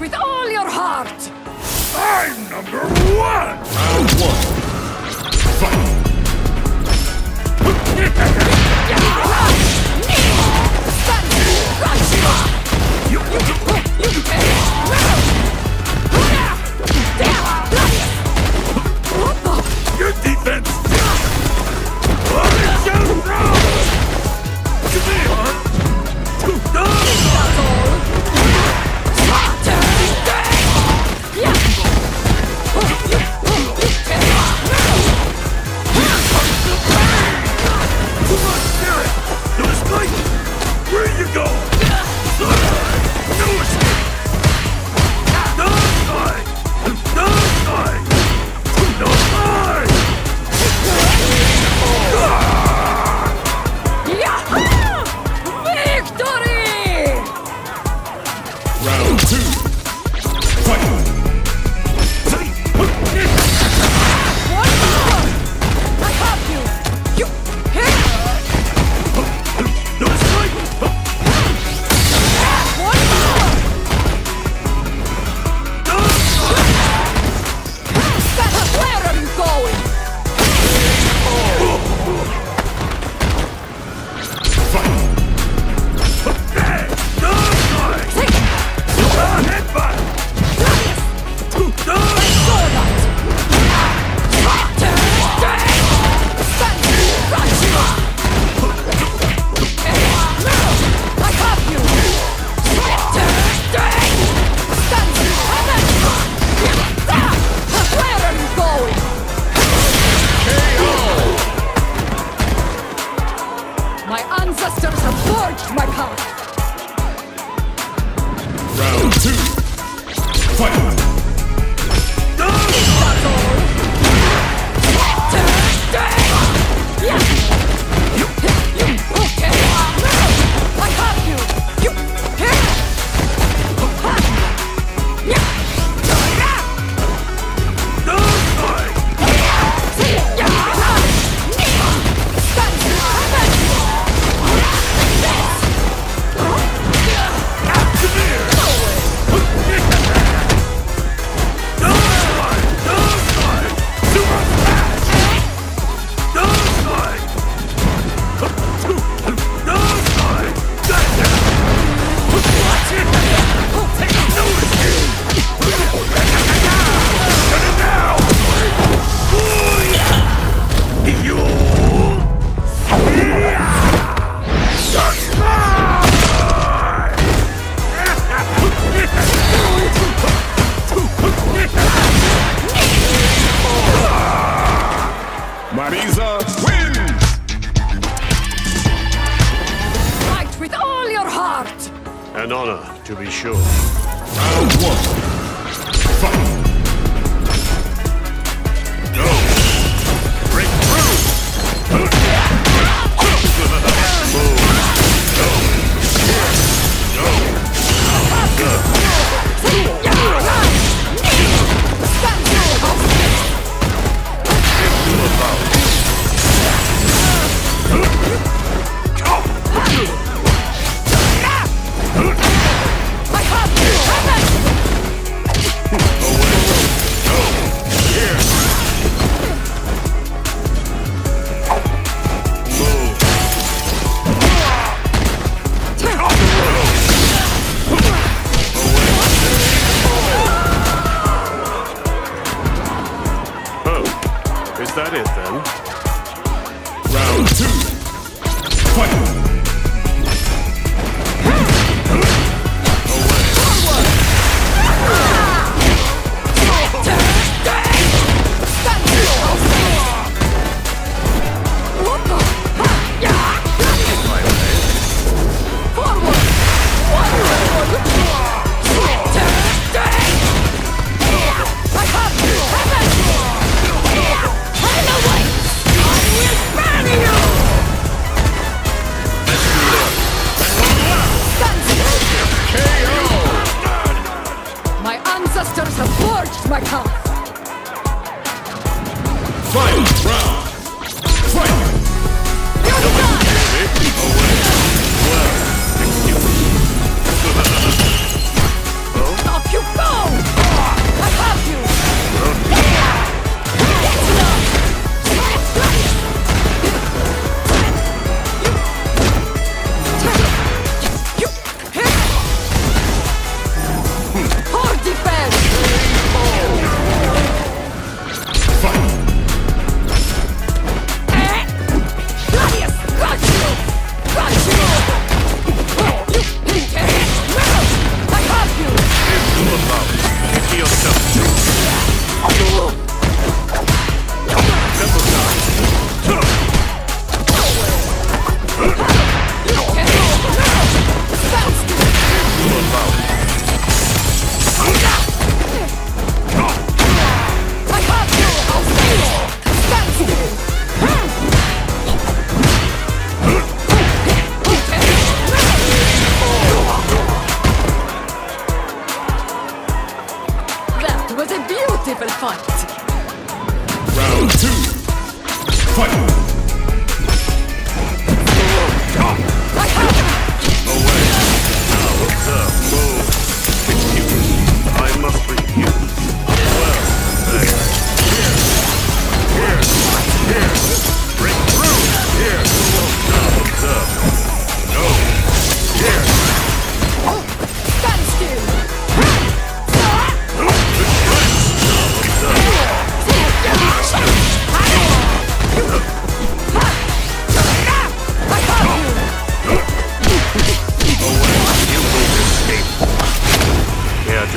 with all your heart! I'm number one! Round one! Fight! go. Marisa wins! Fight with all your heart! An honor, to be sure. Round one. Round two. Fight!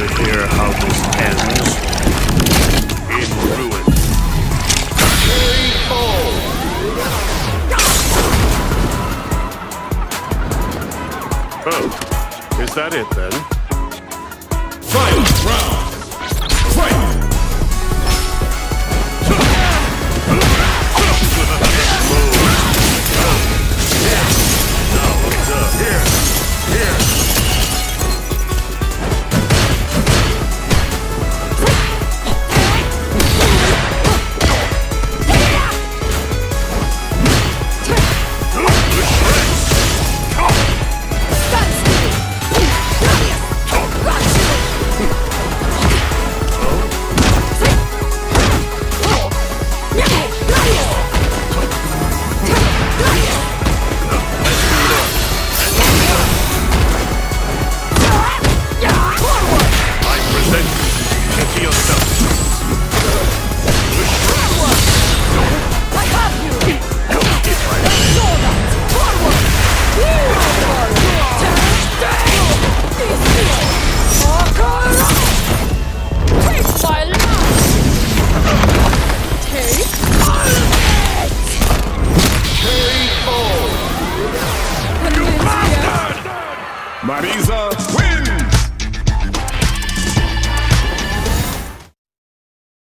to hear how this ends.